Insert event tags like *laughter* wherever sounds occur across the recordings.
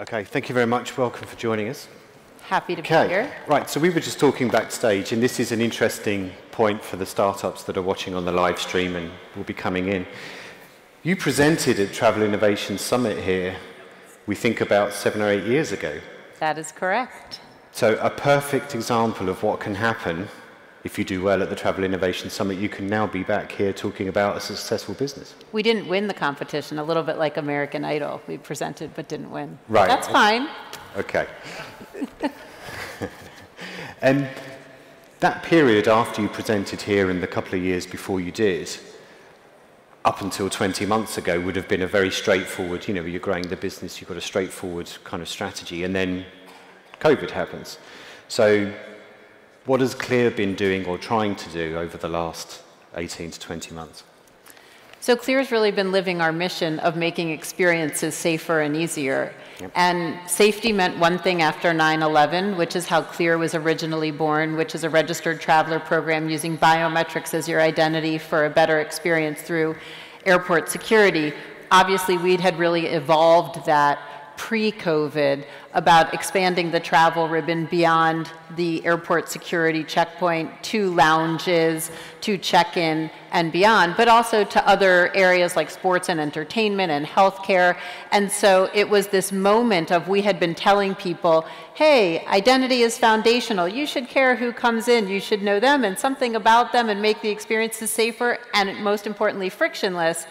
Okay, thank you very much. Welcome for joining us. Happy to be here. right, so we were just talking backstage, and this is an interesting point for the startups that are watching on the live stream and will be coming in. You presented at Travel Innovation Summit here, we think about seven or eight years ago. That is correct. So, a perfect example of what can happen if you do well at the Travel Innovation Summit. You can now be back here talking about a successful business. We didn't win the competition, a little bit like American Idol. We presented but didn't win. Right. That's fine. Okay. and *laughs* um, that period after you presented here and the couple of years before you did, up until 20 months ago, would have been a very straightforward, you know, you're growing the business, you've got a straightforward kind of strategy, and then COVID happens. So, what has Clear been doing or trying to do over the last 18 to 20 months? So Clear's really been living our mission of making experiences safer and easier. Yep. And safety meant one thing after 9-11, which is how Clear was originally born, which is a registered traveler program using biometrics as your identity for a better experience through airport security. Obviously, we had really evolved that pre-COVID about expanding the travel ribbon beyond the airport security checkpoint to lounges, to check-in and beyond, but also to other areas like sports and entertainment and healthcare. And so it was this moment of we had been telling people, hey, identity is foundational. You should care who comes in. You should know them and something about them and make the experiences safer and most importantly, frictionless.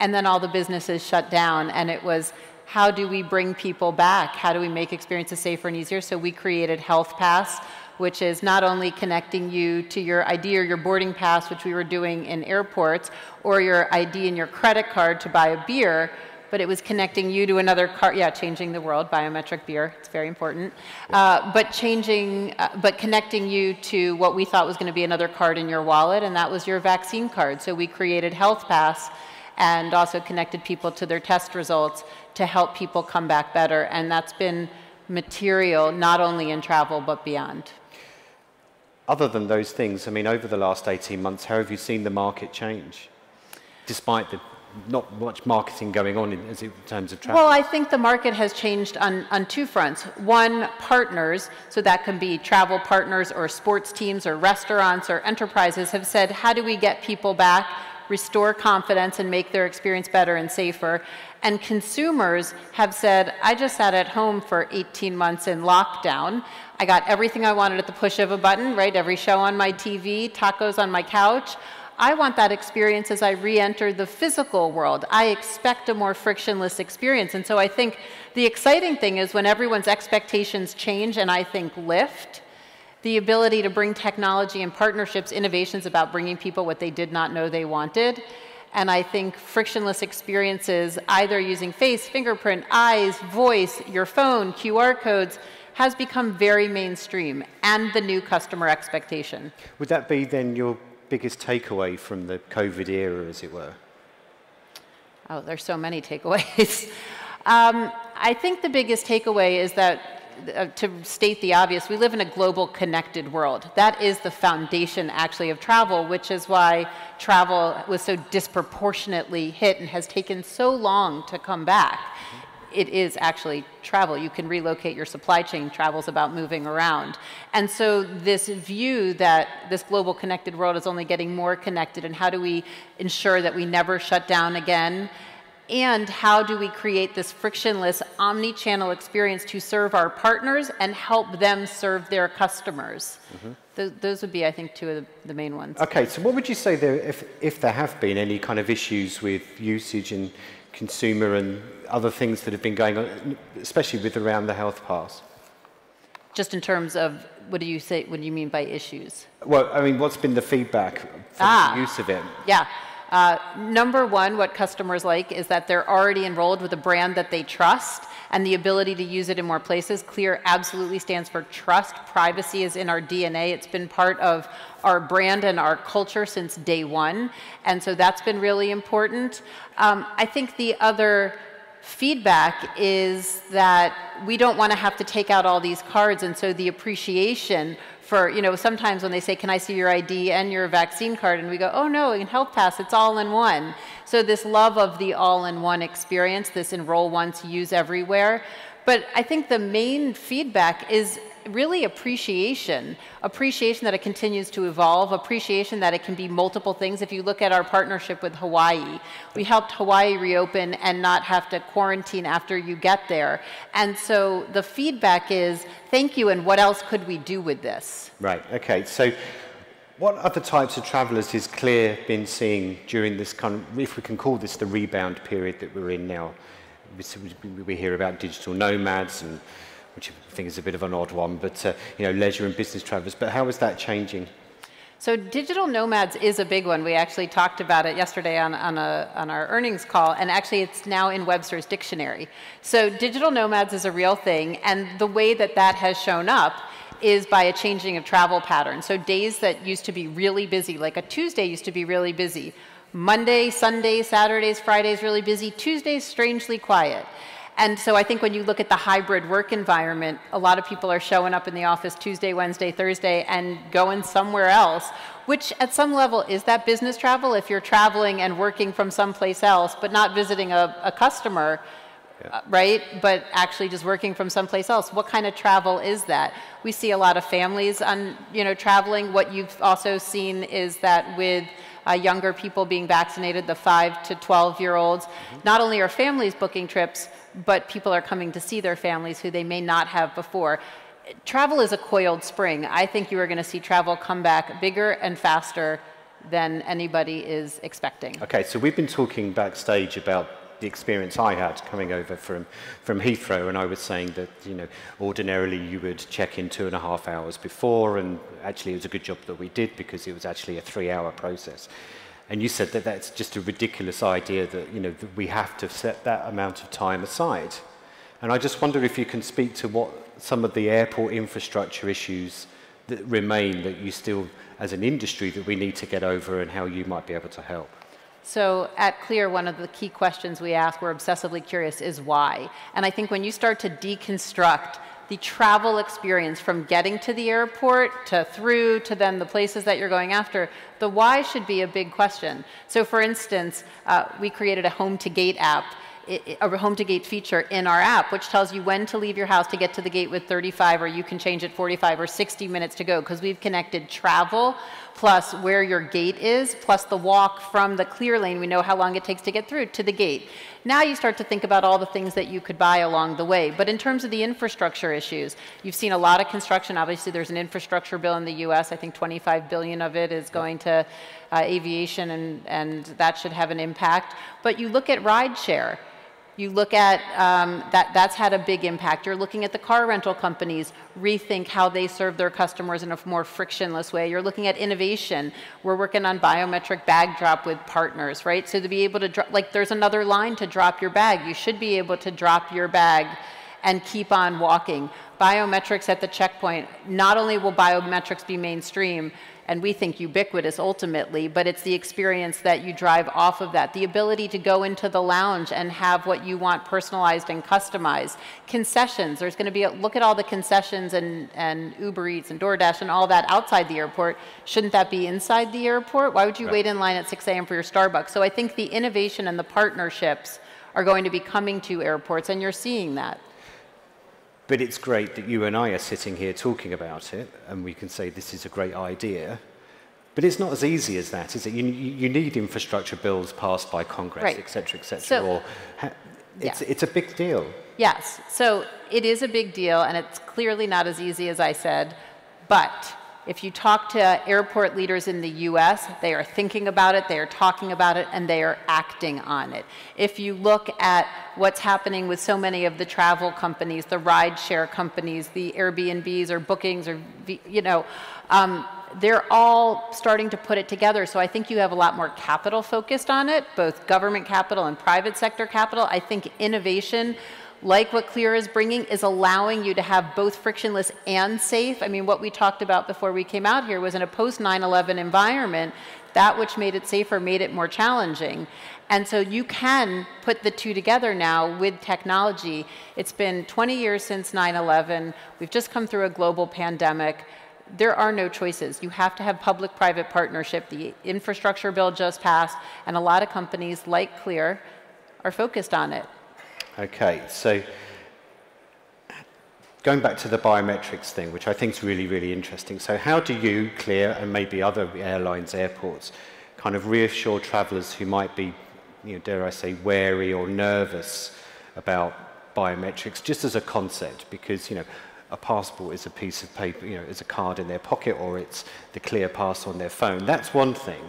And then all the businesses shut down and it was how do we bring people back? How do we make experiences safer and easier? So we created Health Pass, which is not only connecting you to your ID or your boarding pass, which we were doing in airports, or your ID and your credit card to buy a beer, but it was connecting you to another card. Yeah, changing the world, biometric beer. It's very important. Uh, but changing, uh, but connecting you to what we thought was going to be another card in your wallet, and that was your vaccine card. So we created Health Pass and also connected people to their test results to help people come back better. And that's been material not only in travel but beyond. Other than those things, I mean, over the last 18 months, how have you seen the market change? Despite the not much marketing going on in, in terms of travel? Well, I think the market has changed on, on two fronts. One, partners, so that can be travel partners or sports teams or restaurants or enterprises have said, how do we get people back restore confidence and make their experience better and safer. And consumers have said, I just sat at home for 18 months in lockdown. I got everything I wanted at the push of a button, right? Every show on my TV, tacos on my couch. I want that experience as I re enter the physical world. I expect a more frictionless experience. And so I think the exciting thing is when everyone's expectations change and I think lift, the ability to bring technology and partnerships, innovations about bringing people what they did not know they wanted. And I think frictionless experiences, either using face, fingerprint, eyes, voice, your phone, QR codes, has become very mainstream and the new customer expectation. Would that be then your biggest takeaway from the COVID era, as it were? Oh, there's so many takeaways. *laughs* um, I think the biggest takeaway is that uh, to state the obvious, we live in a global connected world. That is the foundation actually of travel, which is why travel was so disproportionately hit and has taken so long to come back. It is actually travel. You can relocate your supply chain. Travel's about moving around. And so this view that this global connected world is only getting more connected and how do we ensure that we never shut down again and how do we create this frictionless omni-channel experience to serve our partners and help them serve their customers? Mm-hmm. Th- those would be, I think, two of the, the, main ones. Okay, so what would you say there, if, if there have been any kind of issues with usage and consumer and other things that have been going on, especially with around the health pass? Just in terms of what do you say? What do you mean by issues? Well, I mean, what's been the feedback from ah, the use of it? Yeah. Uh, number one, what customers like is that they're already enrolled with a brand that they trust and the ability to use it in more places. Clear absolutely stands for trust. Privacy is in our DNA. It's been part of our brand and our culture since day one. And so that's been really important. Um, I think the other feedback is that we don't want to have to take out all these cards. And so the appreciation for, you know, sometimes when they say, can I see your ID and your vaccine card? And we go, oh no, in Health Pass, it's all in one. So this love of the all-in-one experience, this enroll once, use everywhere, But I think the main feedback is really appreciation appreciation that it continues to evolve appreciation that it can be multiple things. If you look at our partnership with hawaii we helped hawaii reopen and not have to quarantine after you get there. And so the feedback is thank you and what else could we do with this? Right okay so what other types of travellers has Clear been seeing during this kind of, if we can call this the rebound period that we're in now? We hear about digital nomads, and, which I think is a bit of an odd one, but uh, you know, leisure and business travellers. But how is that changing? So digital nomads is a big one. We actually talked about it yesterday on, on, a, on, our earnings call, and actually it's now in Webster's dictionary. So digital nomads is a real thing, and the way that that has shown up is by a changing of travel patterns. So days that used to be really busy, like a Tuesday used to be really busy. Monday, Sunday, Saturdays, Fridays really busy. Tuesdays strangely quiet. And so I think when you look at the hybrid work environment, a lot of people are showing up in the office Tuesday, Wednesday, Thursday, and going somewhere else, which at some level is that business travel. If you're traveling and working from someplace else, but not visiting a, a customer, yeah. uh, right? But actually just working from someplace else. What kind of travel is that? We see a lot of families on, you know, traveling. What you've also seen is that with uh, younger people being vaccinated, the 5 to 12 year olds, mm-hmm. not only are families booking trips, but people are coming to see their families who they may not have before. Travel is a coiled spring. I think you are going to see travel come back bigger and faster than anybody is expecting. Okay, so we've been talking backstage about the experience I had coming over from, from Heathrow, and I was saying that, you know, ordinarily you would check in two and a half hours before, and actually it was a good job that we did because it was actually a three-hour process. And you said that that's just a ridiculous idea that, you know, that we have to set that amount of time aside. And I just wonder if you can speak to what some of the airport infrastructure issues that remain that you still, as an industry, that we need to get over and how you might be able to help. So at Clear, one of the key questions we ask, we're obsessively curious, is why. And I think when you start to deconstruct the travel experience from getting to the airport to through to then the places that you're going after, the why should be a big question. So for instance, uh, we created a home to gate app a home to gate feature in our app, which tells you when to leave your house to get to the gate with 35, or you can change it 45 or 60 minutes to go, because we've connected travel plus where your gate is, plus the walk from the clear lane, we know how long it takes to get through, to the gate. Now you start to think about all the things that you could buy along the way. But in terms of the infrastructure issues, you've seen a lot of construction. Obviously, there's an infrastructure bill in the US. I think 25 billion of it is going to uh, aviation, and, and that should have an impact. But you look at rideshare. You look at um, that, that's had a big impact. You're looking at the car rental companies rethink how they serve their customers in a more frictionless way. You're looking at innovation. We're working on biometric bag drop with partners, right? So to be able to drop, like there's another line to drop your bag. You should be able to drop your bag and keep on walking. Biometrics at the checkpoint, not only will biometrics be mainstream, and we think ubiquitous ultimately, but it's the experience that you drive off of that. The ability to go into the lounge and have what you want personalized and customized. Concessions, there's going to be, a, look at all the concessions and, and Uber Eats and DoorDash and all that outside the airport. Shouldn't that be inside the airport? Why would you right. wait in line at 6 a.m. for your Starbucks? So I think the innovation and the partnerships are going to be coming to airports, and you're seeing that. But it's great that you and I are sitting here talking about it, and we can say this is a great idea. But it's not as easy as that, is it? You, you need infrastructure bills passed by Congress, right. et cetera, et cetera. So, or it's, yeah. it's a big deal. Yes. So it is a big deal, and it's clearly not as easy as I said. But if you talk to airport leaders in the US, they are thinking about it, they are talking about it, and they are acting on it. If you look at what's happening with so many of the travel companies, the rideshare companies, the Airbnbs or bookings, or, you know, um, they're all starting to put it together. So I think you have a lot more capital focused on it, both government capital and private sector capital. I think innovation like what Clear is bringing, is allowing you to have both frictionless and safe. I mean, what we talked about before we came out here was in a post 9 11 environment, that which made it safer made it more challenging. And so you can put the two together now with technology. It's been 20 years since 9 11. We've just come through a global pandemic. There are no choices. You have to have public private partnership. The infrastructure bill just passed, and a lot of companies like Clear are focused on it. Okay, so going back to the biometrics thing, which I think is really, really interesting. So how do you, Clear, and maybe other airlines, airports, kind of reassure travellers who might be, you know, dare I say, wary or nervous about biometrics, just as a concept, because, you know, a passport is a piece of paper, you know, is a card in their pocket or it's the clear pass on their phone. That's one thing.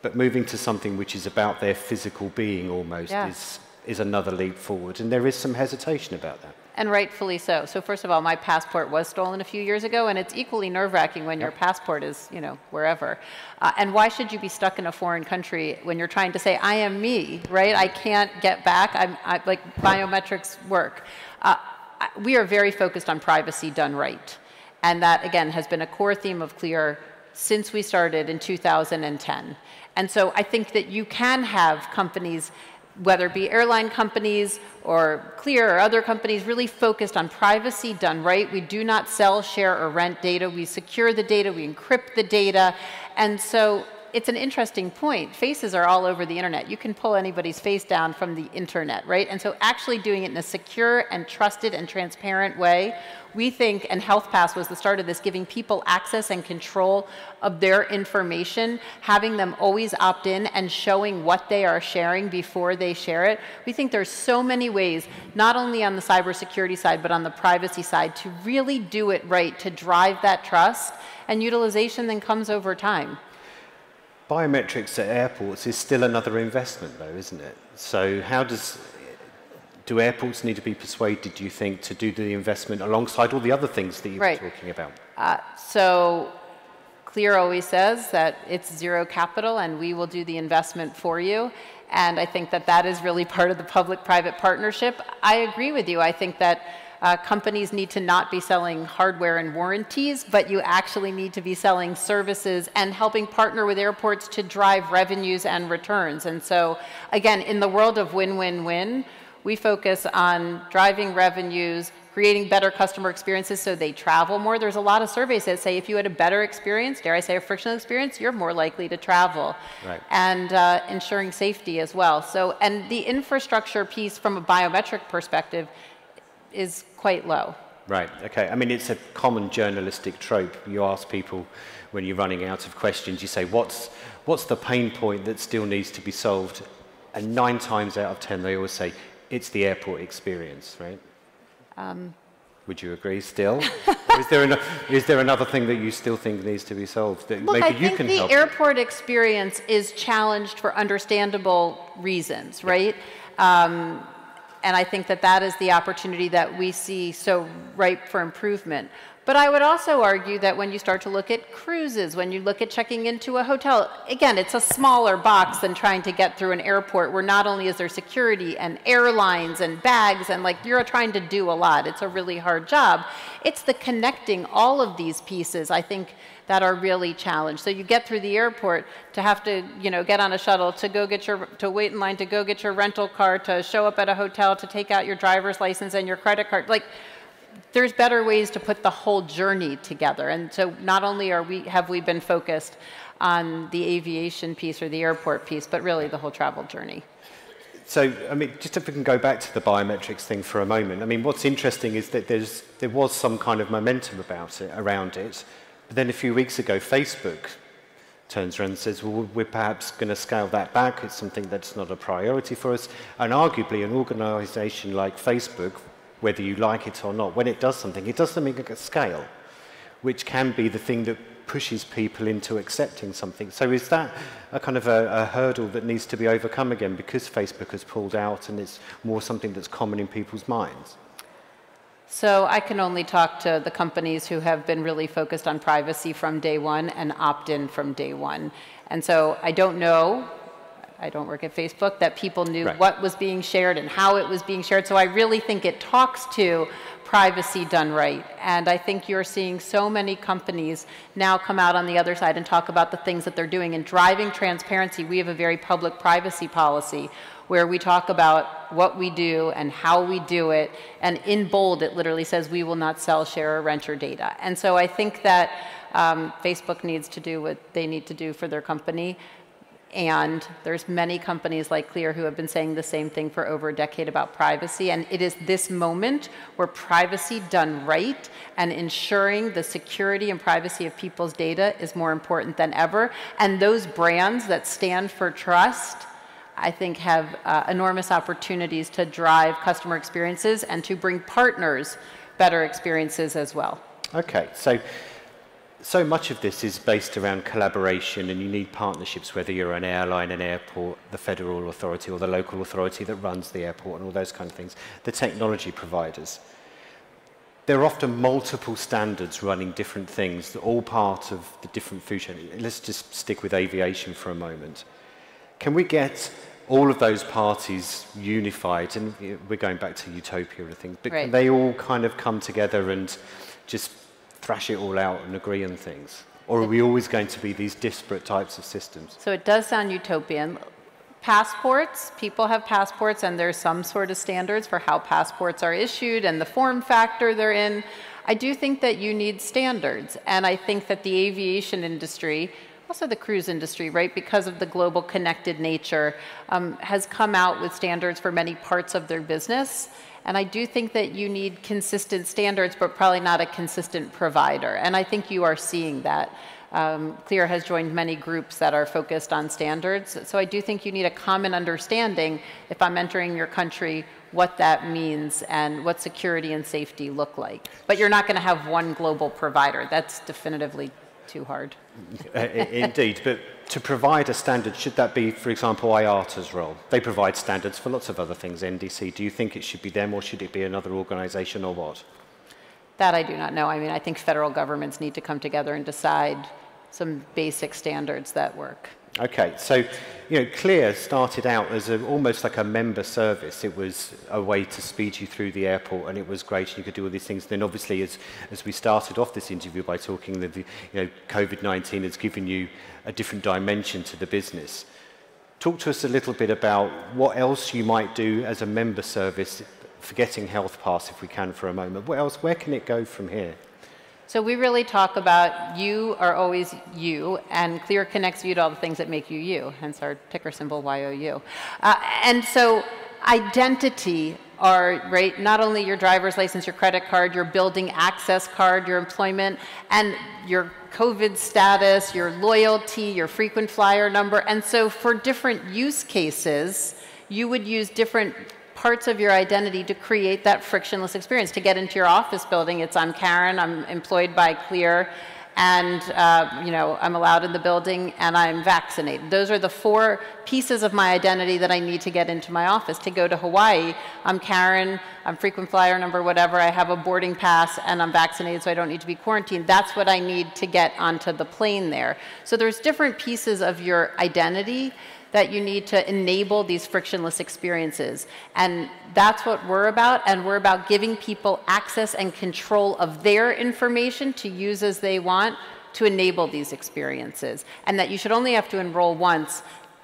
But moving to something which is about their physical being almost yeah. is, is another leap forward. And there is some hesitation about that. And rightfully so. So first of all, my passport was stolen a few years ago, and it's equally nerve-wracking when yep. your passport is, you know, wherever. Uh, and why should you be stuck in a foreign country when you're trying to say, "I am me," right? I can't get back. I'm I, like biometrics work. Uh, we are very focused on privacy done right, and that again has been a core theme of Clear since we started in 2010. And so I think that you can have companies whether it be airline companies or Clear or other companies, really focused on privacy done right. We do not sell, share, or rent data. We secure the data, we encrypt the data. And so it's an interesting point. Faces are all over the internet. You can pull anybody's face down from the internet, right? And so actually doing it in a secure and trusted and transparent way, we think, and HealthPass was the start of this, giving people access and control of their information, having them always opt in and showing what they are sharing before they share it. We think there's so many ways, not only on the cybersecurity side, but on the privacy side, to really do it right, to drive that trust, and utilization then comes over time. Biometrics at airports is still another investment, though, isn't it? So, how does do airports need to be persuaded, do you think, to do the investment alongside all the other things that you right. were talking about? Uh, so, Clear always says that it's zero capital and we will do the investment for you. And I think that that is really part of the public private partnership. I agree with you. I think that uh, companies need to not be selling hardware and warranties, but you actually need to be selling services and helping partner with airports to drive revenues and returns. And so, again, in the world of win win win, we focus on driving revenues, creating better customer experiences so they travel more. There's a lot of surveys that say if you had a better experience, dare I say a frictionless experience, you're more likely to travel. Right. And uh, ensuring safety as well. So, and the infrastructure piece from a biometric perspective is quite low. Right, okay. I mean, it's a common journalistic trope. You ask people when you're running out of questions, you say, what's, what's the pain point that still needs to be solved? And nine times out of ten, they always say, it's the airport experience, right? Um, Would you agree still? is, there an, is there another thing that you still think needs to be solved that Look, maybe I you think can the help The airport experience is challenged for understandable reasons, right? Um, and I think that that is the opportunity that we see so ripe for improvement. But I would also argue that when you start to look at cruises, when you look at checking into a hotel, again, it's a smaller box than trying to get through an airport where not only is there security and airlines and bags and like you're trying to do a lot. It's a really hard job. It's the connecting all of these pieces, I think, that are really challenged. So you get through the airport to have to, you know, get on a shuttle, to go get your, to wait in line, to go get your rental car, to show up at a hotel, to take out your driver's license and your credit card. Like, there's better ways to put the whole journey together. And so not only are we, have we been focused on the aviation piece or the airport piece, but really the whole travel journey. So, I mean, just if we can go back to the biometrics thing for a moment. I mean, what's interesting is that there's, there was some kind of momentum about it, around it. But then a few weeks ago, Facebook turns around and says, well, we're perhaps going to scale that back. It's something that's not a priority for us. And arguably, an organization like Facebook, whether you like it or not, when it does something, it does something at scale, which can be the thing that pushes people into accepting something. So is that a kind of a, a, hurdle that needs to be overcome again because Facebook has pulled out and it's more something that's common in people's minds? So I can only talk to the companies who have been really focused on privacy from day one and opt-in from day one. And so I don't know, I don't work at Facebook, that people knew right. what was being shared and how it was being shared. So I really think it talks to privacy done right. And I think you're seeing so many companies now come out on the other side and talk about the things that they're doing. And driving transparency, we have a very public privacy policy where we talk about what we do and how we do it. And in bold, it literally says we will not sell, share, or rent your data. And so I think that um, Facebook needs to do what they need to do for their company. And there's many companies like Clear who have been saying the same thing for over a decade about privacy. And it is this moment where privacy done right and ensuring the security and privacy of people's data is more important than ever. And those brands that stand for trust, I think, have uh, enormous opportunities to drive customer experiences and to bring partners better experiences as well. Okay, so so much of this is based around collaboration and you need partnerships, whether you're an airline, an airport, the federal authority or the local authority that runs the airport and all those kind of things, the technology providers. There are often multiple standards running different things, all part of the different food chain. Let's just stick with aviation for a moment. Can we get all of those parties unified, and we're going back to utopia and things, but right. can they all kind of come together and just thrash it all out and agree on things? Or are we always going to be these disparate types of systems? So it does sound utopian. Passports, people have passports, and there's some sort of standards for how passports are issued and the form factor they're in. I do think that you need standards, and I think that the aviation industry, also the cruise industry, right, because of the global connected nature, um, has come out with standards for many parts of their business. And I do think that you need consistent standards, but probably not a consistent provider. And I think you are seeing that. Um, Clear has joined many groups that are focused on standards. So I do think you need a common understanding if I'm entering your country what that means and what security and safety look like. But you're not going to have one global provider. That's definitively too hard. *laughs* Indeed, but to provide a standard, should that be, for example, IATA's role? They provide standards for lots of other things, NDC. Do you think it should be them or should it be another organization or what? That I do not know. I mean, I think federal governments need to come together and decide some basic standards that work. Okay, so you know, Clear started out as a, almost like a member service. It was a way to speed you through the airport, and it was great. And you could do all these things. Then, obviously, as as we started off this interview by talking that the, you know COVID-19 has given you a different dimension to the business. Talk to us a little bit about what else you might do as a member service, forgetting Health Pass if we can for a moment. What else? Where can it go from here? So we really talk about you are always you, and Clear connects you to all the things that make you you, hence our ticker symbol YOU. Uh, and so identity are right not only your driver's license your credit card your building access card your employment and your covid status your loyalty your frequent flyer number and so for different use cases you would use different parts of your identity to create that frictionless experience. To get into your office building, it's I'm Caryn, I'm employed by Clear, and uh, you know I'm allowed in the building, and I'm vaccinated. Those are the four pieces of my identity that I need to get into my office. To go to Hawaii, I'm Caryn, I'm frequent flyer number, whatever. I have a boarding pass, and I'm vaccinated, so I don't need to be quarantined. That's what I need to get onto the plane there. So there's different pieces of your identity that you need to enable these frictionless experiences. And that's what we're about, and we're about giving people access and control of their information to use as they want to enable these experiences. And that you should only have to enroll once,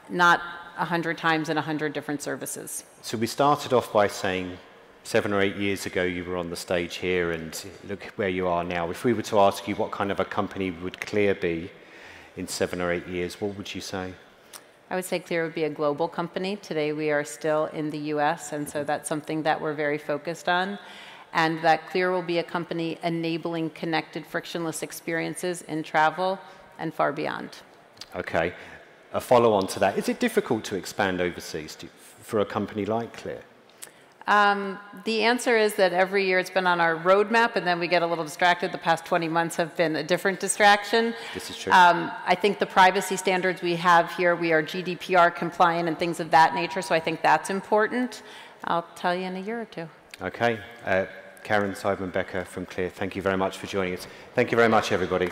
not 100 times in 100 different services. So we started off by saying seven or eight years ago you were on the stage here and look where you are now. If we were to ask you what kind of a company would Clear be in seven or eight years, what would you say? I would say Clear would be a global company. Today we are still in the US, and so that's something that we're very focused on. And that Clear will be a company enabling connected, frictionless experiences in travel and far beyond. Okay. A follow on to that. Is it difficult to expand overseas for a company like Clear? Um, the answer is that every year it's been on our roadmap, and then we get a little distracted. The past 20 months have been a different distraction. This is true. Um, I think the privacy standards we have here, we are GDPR compliant and things of that nature, so I think that's important. I'll tell you in a year or two. Okay. Uh, Caryn Seidman Becker from Clear, thank you very much for joining us. Thank you very much, everybody.